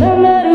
I'll.